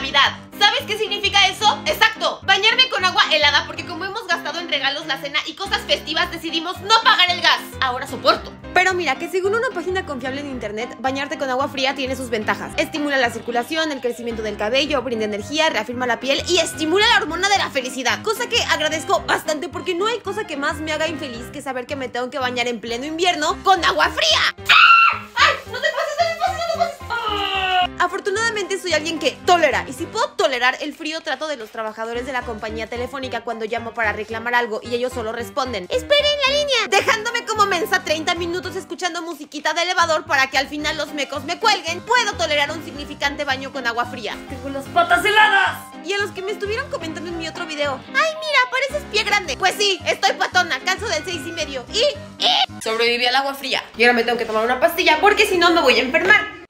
¿Sabes qué significa eso? Exacto, bañarme con agua helada porque como hemos gastado en regalos la cena y cosas festivas decidimos no pagar el gas. Ahora soporto. Pero mira, que según una página confiable en internet, bañarte con agua fría tiene sus ventajas. Estimula la circulación, el crecimiento del cabello, brinda energía, reafirma la piel y estimula la hormona de la felicidad. Cosa que agradezco bastante porque no hay cosa que más me haga infeliz que saber que me tengo que bañar en pleno invierno con agua fría. Afortunadamente soy alguien que tolera y si puedo tolerar el frío trato de los trabajadores de la compañía telefónica cuando llamo para reclamar algo y ellos solo responden ¡Esperen la línea! Dejándome como mensa 30 minutos escuchando musiquita de elevador para que al final los mecos me cuelguen Puedo tolerar un significante baño con agua fría ¡Tengo las patas heladas! Y a los que me estuvieron comentando en mi otro video ¡Ay mira, pareces pie grande! Pues sí, estoy patona, canso del 6 y medio y... y... Sobreviví al agua fría Y ahora me tengo que tomar una pastilla porque si no me voy a enfermar